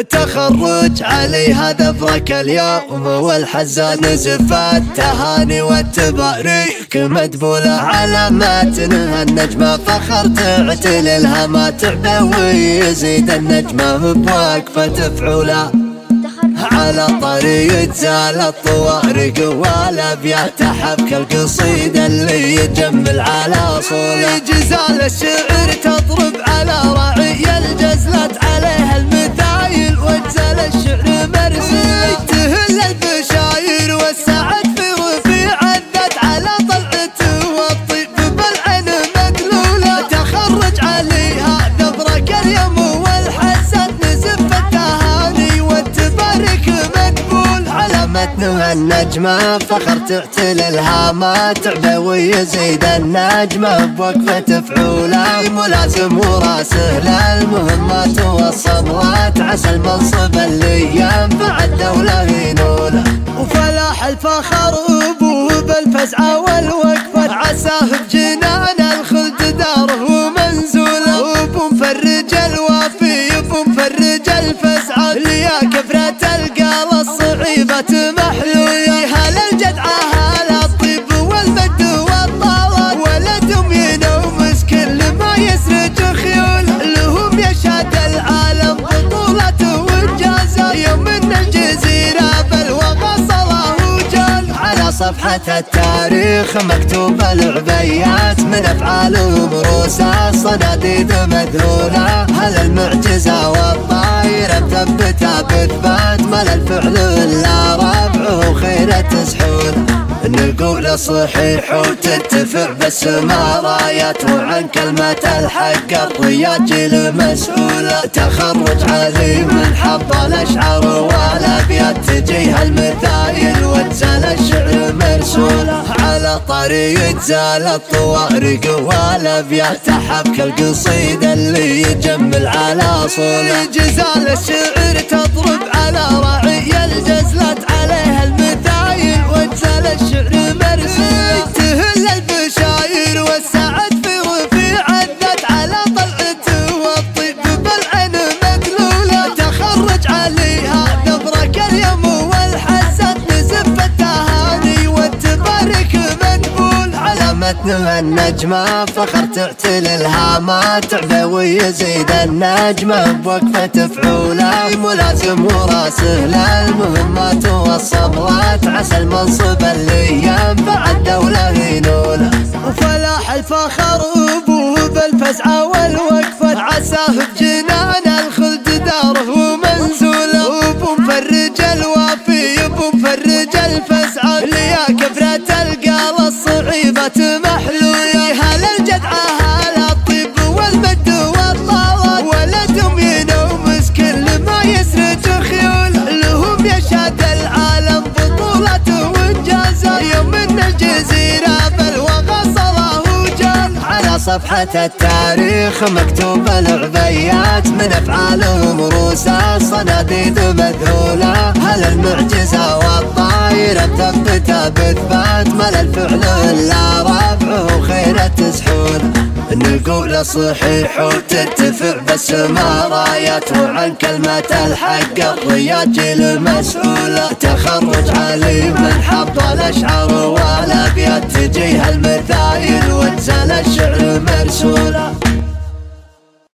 تخرج عليها ذفرك اليوم والحزان زفات تهاني والتباريك مدبولة علامات النجمة. فخر تعتل الهامات تعبوي يزيد النجمة. بوقفة فعولة على طريق زال الطوارق والابيات حبك القصيد اللي يجمل على صولة جزال. الشعر تضرب على راعي الجزلة النجمة فخر تعتل الهامات تعبى ويزيد النجمة بوقفة فعولة. ملازم وراسه للمهمات والصبوات عسى المنصب اللي ينفع الدولة ينوله وفلاح الفخر ابوه بالفزعة والوقفة صفحة التاريخ مكتوب العبيات من افعالهم روسا صناديد مذهولة هل المعجزة والطايرة مثبتة باثبات مال الفعل إلا ربعه خيرة سحولة نقول صحيح وتتفق بس ما رايت وعن كلمة الحق الرياجل مسؤولة تخرج علي من حب الأشعار والأبيات تجيها المثايل وتزال الشعر مرسولة على طريق زال الطوارق والأبيات حبك القصيد اللي يجمل على صولة جزال الشعر تضرب على راعي الجزلة عليها المثايل وجزال الشعر على متنها النجمة فخر تعتل الهامات تعبى ويزيد النجمة. بوقفة فعولة ملازم وراسه للمهمات والصبوات عسى المنصب اللي صفحة التاريخ مكتوب العبيات من أفعالهم روسا صناديد مذهولة. هل المعجزة والطايرة مثبتة باثبات مال الفعل إلا ربعه خيرة سحولة نقول صحيح وتتفق بس ما رايت وعن كلمة الحق. الرياجل مسؤولة تخرج علي من حب الأشعار والأبيات. تجيها المثايل وتزال الشعر 空